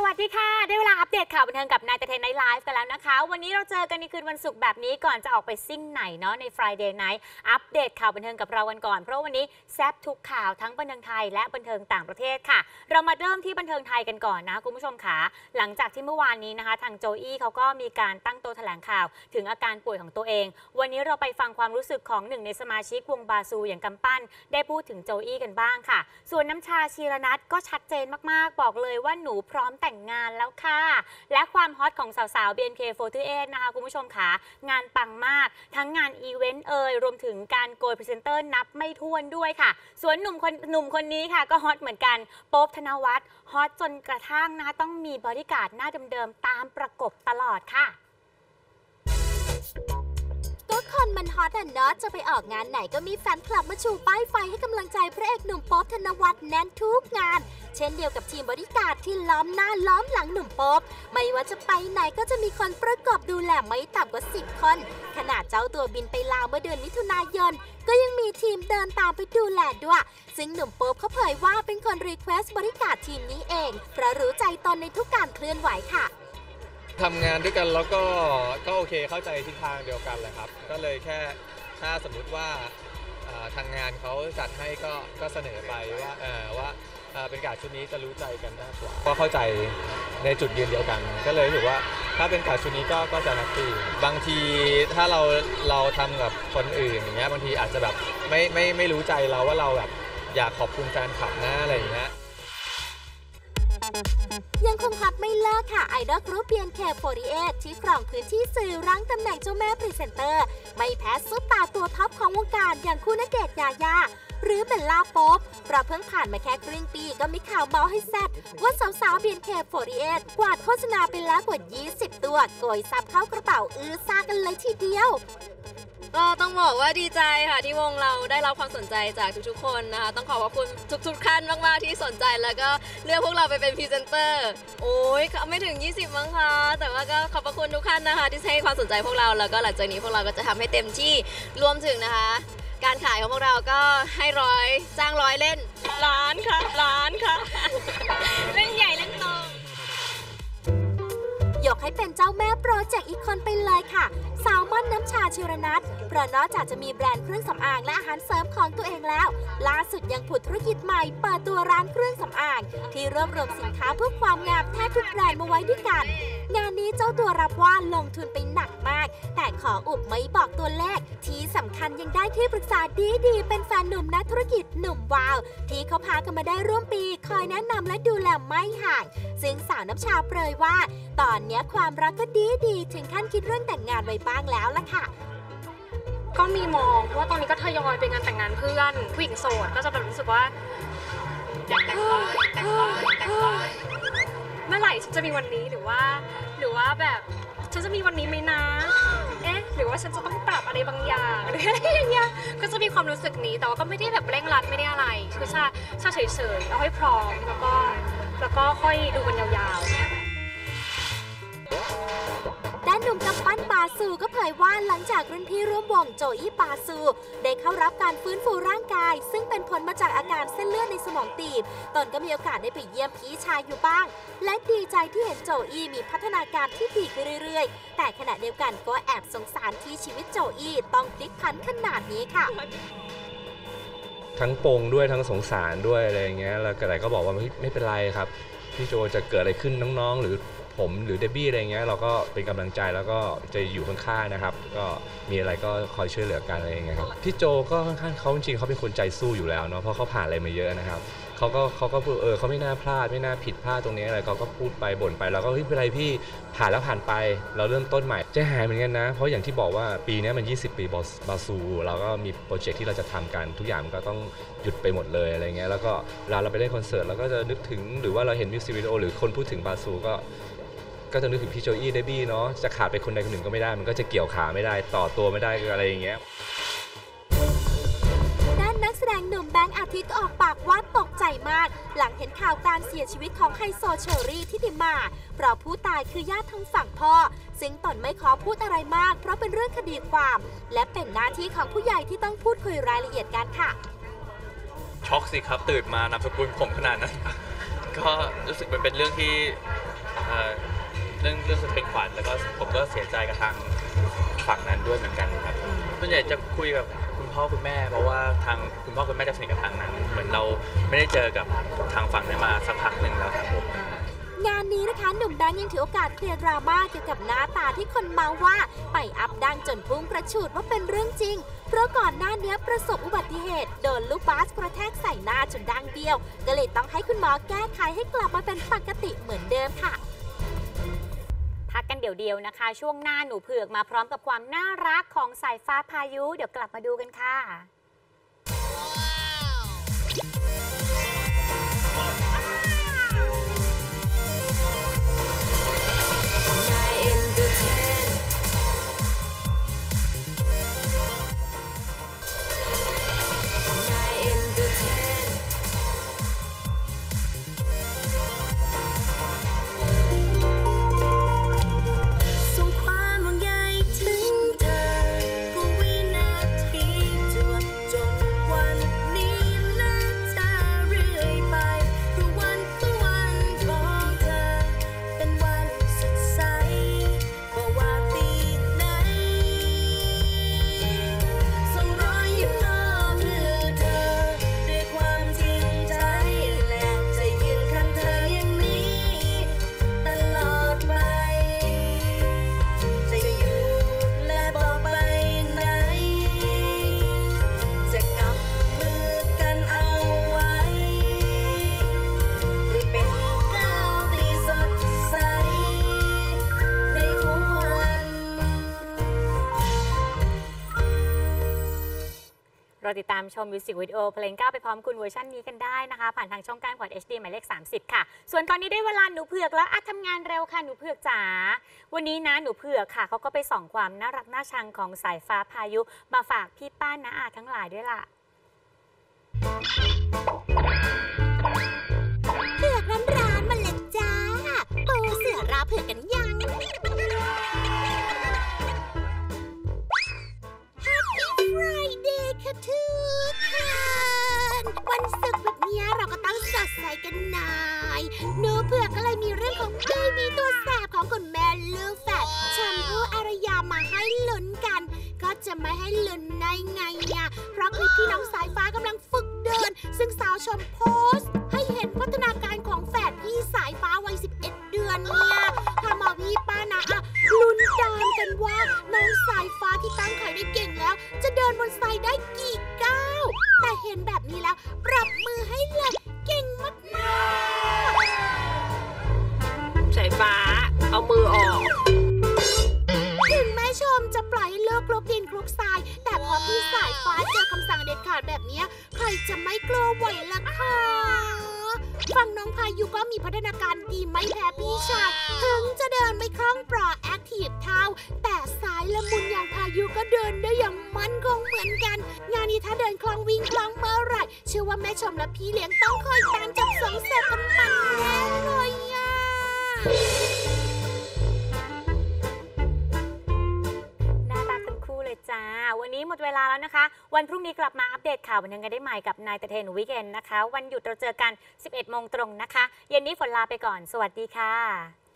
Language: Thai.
สวัสดีค่ะ ได้เวลาอัปเดตข่าวบันเทิงกับ Nine Entertain Night Live กันแล้วนะคะ วันนี้เราเจอกันในคืนวันศุกร์แบบนี้ก่อนจะออกไปซิ่งไหนเนาะใน Friday Night อัปเดตข่าวบันเทิงกับเรากันก่อน เพราะวันนี้แซบทุกข่าวทั้งบันเทิงไทยและบันเทิงต่างประเทศค่ะ เรามาเริ่มที่บันเทิงไทยกันก่อนนะคุณผู้ชมค่ะหลังจากที่เมื่อวานนี้นะคะ ทางโจอี้เขาก็มีการตั้งโต๊ะแถลงข่าว ถึงอาการป่วยของตัวเอง วันนี้เราไปฟังความรู้สึกของหนึ่งในสมาชิกวงบาซูอย่างกำปั้น ได้พูดถึงโจอี้กันบ้างค่ะ ส่วนน้ำชาชีรณัฐก็ชัดเจนมากๆ บอกเลยว่าหนูพร้อมแต่แต่งงานแล้วค่ะ และความฮอตของสาวๆ BNK48 นะคะคุณผู้ชมค่ะ งานปังมาก ทั้งงานอีเวนต์เอยรวมถึงการโกยพรีเซนเตอร์นับไม่ถ้วนด้วยค่ะ ส่วนหนุ่มคนหนุ่มคนนี้ค่ะ ก็ฮอตเหมือนกันโป๊บธนวัฒน์ฮอตจนกระทั่งนะคะต้องมีบอดี้การ์ดหน้าเดิมๆตามประกบตลอดค่ะ คนมันฮอตอะเนาะจะไปออกงานไหนก็มีแฟนคลับมาชูป้ายไฟให้กำลังใจพระเอกหนุ่มโป๊บธนวัฒน์แน่นทุกงาน เช่นเดียวกับทีมบอดี้การ์ดที่ล้อมหน้าล้อมหลังหนุ่มโป๊บไม่ว่าจะไปไหนก็จะมีคนประกบดูแลไม่ต่ำกว่า 10 คน ขนาดเจ้าตัวบินไปลาวเมื่อเดือนมิถุนายน ก็ยังมีทีมเดินตามไปดูแลด้วย ซึ่งหนุ่มโป๊บเขาเผยว่าเป็นคน request บอดี้การ์ดทีมนี้เองเพราะรู้ใจตนในทุกการเคลื่อนไหวค่ะ ทำงานด้วยกันแล้วก็ก็โอเคเข้าใจทิศทางเดียวกันแหละครับ ก็เลยแค่ถ้าสมมุติว่าอ่าทางงานเขาจัดให้ก็ก็เสนอไปว่าเอ่อว่าอ่าเป็นการ์ดชุดนี้จะรู้ใจกันมากกว่าก็เข้าใจในจุดยืนเดียวกัน ก็เลยรู้สึกว่าถ้าเป็นการ์ดชุดนี้ก็ก็จะ happy บางทีถ้าเราเราทำกับคนอื่นอย่างเงี้ยบางทีอาจจะแบบไม่ไม่ไม่รู้ใจเราว่าเราแบบอยากขอบคุณแฟนคลับนะอะไรอย่างเงี้ย ยังคงฮอตไม่เลิกค่ะ idol group BNK48 ที่ครองพื้นที่สื่อรั้งตำแหน่งเจ้าแม่พรีเซนเตอร์ ไม่แพ้ซุปตาร์ตัวท็อปของวงการอย่างคู่ณเดชน์ยายาหรือเบลล่าโป๊ปเพราะเพิ่งผ่านมาแค่ครึ่งปีก็มีข่าวเมาส์ให้แซดว่าสาวๆ BNK48 กวาดโฆษณาไปแล้วกว่า 20 ตัว โกยทรัพย์เข้ากระเป๋าอื้อซากันเลยทีเดียว ก็ต้องบอกว่าดีใจค่ะที่วงเราได้รับความสนใจจากทุกๆคนนะคะ ต้องขอบพระคุณทุกๆท่านมากๆที่สนใจแล้วก็เลือกพวกเราไปเป็นพรีเซนเตอร์โอ้ยไม่ถึง 20 มั้งคะแต่ว่าก็ขอบพระคุณทุกท่านนะคะ ที่ให้ความสนใจพวกเราแล้วก็หลังจากนี้พวกเราก็จะทำให้เต็มที่รวมถึงนะคะ การขายของพวกเราก็ให้ร้อยจ้างร้อยเล่นล้านค่ะ เจกต์อีกคนไปเลยค่ะ สาวม่อนน้ำชาชิรนัทเพราะนอกจากจะมีแบรนด์เครื่องสำอางและอาหารเสริมของตัวเองแล้ว ล่าสุดยังผุดธุรกิจใหม่เปิดตัวร้านเครื่องสำอาง ที่รวบรวมสินค้าเพื่อความงามแทบทุกแบรนด์มาไว้ด้วยกัน งานนี้เจ้าตัวรับว่าลงทุนไปหนักมาก แต่ขออุบไม่บอกตัวเลข ที่สำคัญยังได้ที่ปรึกษาดีๆ เป็นแฟนหนุ่มนักธุรกิจหนุ่มวาว ที่เขาพากันมาได้ร่วมปี คอยแนะนำและดูแลไม่ห่างซึ่งสาวน้ำชาเปรยว่า ตอนนี้ความรักก็ดีดีถึงขั้นคิดเรื่องแต่งงานไว้บ้างแล้วล่ะค่ะ ก็มีมองเพราะว่าตอนนี้ก็ทยอยไปงานแต่งงานเพื่อนผู้หญิงโสดก็จะแบบรู้สึกว่าอยากแต่งแต่งแต่งเมื่อไหร่ฉันจะมีวันนี้หรือว่า หรือว่าแบบฉันจะมีวันนี้ไหมนะ เอ๊ะ หรือว่าฉันจะต้องปรับอะไรบางอย่างหรืออะไรอย่างเงี้ย ก็จะมีความรู้สึกนี้ แต่ว่าก็ไม่ได้แบบเร่งรัดไม่ได้อะไร คือชาชาเฉยๆ เอาให้พร้อม แล้วก็ แล้วก็ค่อยดูกันยาวๆ นุ่มกำปั้นปาซูก็เผยว่าหลังจากรุ่นพี่ร่วมวงโจอี้ปาซู ได้เข้ารับการฟื้นฟูร่างกาย ซึ่งเป็นผลมาจากอาการเส้นเลือดในสมองตีบ ตนก็มีโอกาสได้ไปเยี่ยมพี่ชายอยู่บ้าง และดีใจที่เห็นโจอี้มีพัฒนาการที่ดีขึ้นเรื่อยๆ แต่ขณะเดียวกันก็แอบสงสารที่ชีวิตโจอี้ต้องพลิกผันขนาดนี้ค่ะทั้งปงด้วยทั้งสงสารด้วยอะไรอย่างเงี้ยแล้วแต่ก็บอกว่าไม่ไม่เป็นไรครับ พี่โจจะเกิดอะไรขึ้นน้องๆ หรือ ผมหรือเดบี้อะไรเงี้ยเราก็เป็นกำลังใจแล้วก็จะอยู่ข้างๆนะครับ ก็มีอะไรก็คอยช่วยเหลือกันอะไรเงี้ยครับพี่โจก็ค่อนข้างเขาจริงเขาเป็นคนใจสู้อยู่แล้วเนาะเพราะเขาผ่านอะไรมาเยอะนะครับเขาก็เขาก็พูดเออเขาไม่น่าพลาดไม่น่าผิดพลาดตรงนี้อะไรเขาก็พูดไปบ่นไปแล้วก็เฮ้ยไม่เป็นไรพี่ผ่านแล้วผ่านไป เราเริ่มต้นใหม่ใจหายเหมือนกันนะ เพราะอย่างที่บอกว่าปีนี้มัน 20 ปีบอสบาซูเราก็มีโปรเจกต์ที่เราจะทำกัน ทุกอย่างมันก็ต้องหยุดไปหมดเลยอะไรเงี้ยแล้วก็เวลาเราไปเล่นคอนเสิร์ตเราก็จะนึกถึงหรือว่าเราเห็นมิวสิกวิดีโอหรือคนพูดถึงบาซูก็ ก็จะนึกถึงพี่โจอี้เดบี้เนาะจะขาดไปคนใดคนหนึ่งก็ไม่ได้ มันก็จะเกี่ยวขาไม่ได้ต่อตัวไม่ได้อะไรอย่างเงี้ยด้านนักแสดงหนุ่มแบงค์อาทิตย์ก็ออกปากว่าตกใจมาก หลังเห็นข่าวการเสียชีวิตของไฮโซเชอรี่ทิติมา เพราะผู้ตายคือญาติทางฝั่งพ่อ ซึ่งตนไม่ขอพูดอะไรมาก เพราะเป็นเรื่องคดีความ และเป็นหน้าที่ของผู้ใหญ่ที่ต้องพูดคุยรายละเอียดกันค่ะ ช็อกสิครับตื่นมานามสกุลผมขนาดนั้น ก็รู้สึกมันเป็นเรื่องที่ เอ่อเรื่องเรื่องสเป็นขวัญแล้วก็ผมก็เสียใจกับทางฝั่งนั้นด้วยเหมือนกันครับส่วนใหญ่จะคุยกับคุณพ่อคุณแม่ เพราะว่าทางคุณพ่อคุณแม่จะสนิทกับทางนั้น เหมือนเราไม่ได้เจอกับทางฝั่งนั้นมาสักพักหนึ่งแล้วครับผมงานนี้นะคะหนุ่มแบงค์ยังถือโอกาสเคลียร์ดราม่าเกี่ยวกับหน้าตาที่คนเมาว่า ไปอัพดังจนพุ่งกระฉูดว่าเป็นเรื่องจริง เพราะก่อนหน้านี้ประสบอุบัติเหตุโดนลูกบาสกระแทกใส่หน้าจนดังเดียว ก็เลยต้องให้คุณหมอแก้ไขให้กลับมาเป็นปกติเหมือนเดิมค่ะ พักกันเดี๋ยวเดียวนะคะ ช่วงหน้าหนูเผือกมาพร้อมกับความน่ารักของสายฟ้าพายุ เดี๋ยวกลับมาดูกันค่ะ เราติดตามชมมิวสิกวิดีโอเพลงก้าวไปพร้อมคุณเวอร์ชันนี้กันได้นะคะ ผ่านทางช่องการกด HD หมายเลข 30 ค่ะ ส่วนตอนนี้ได้เวลาหนูเผือกแล้วอะทำงานเร็วค่ะหนูเผือกจ๋าวันนี้นะหนูเผือกค่ะเขาก็ไปส่องความน่ารักน่าชังของสายฟ้าพายุมาฝากพี่ป้านาอาทั้งหลายด้วยล่ะ ค่ะทุกคนวันศุกร์แบบนี้เราก็ต้องสดใสกันหน่อยหนูเผือกก็เลยมีเรื่องของเบบีตัวแสบของคุณแม่ลูกแฝดชมพู่อารยามาให้ลุ้นกัน ก็จะไม่ให้ลุ้นในไงเนี่ยเพราะคลิปที่น้องสายฟ้ากำลังฝึกเดิน ซึ่งสาวชม ไม่แพ้พี่ชาย ถึงจะเดินไม่คล่องปร๋อ active เท่า แต่สายละมุนอย่างพายุก็เดินได้อย่างมั่นคงเหมือนกัน งานนี้ถ้าเดินคล่องวิ่งคล่องเมื่อไหร่เชื่อว่าแม่ชมและพี่เลี้ยงต้องคอยตามจับสองเสร็จกัน นี้หมดเวลาแล้วนะคะ วันพรุ่งนี้กลับมาอัปเดตข่าวบันเทิงกันได้ใหม่กับ Nine Entertain Weekend นะคะ วันหยุดเราเจอกัน 11โมงตรงนะคะ เย็นนี้ฝนลาไปก่อน สวัสดีค่ะ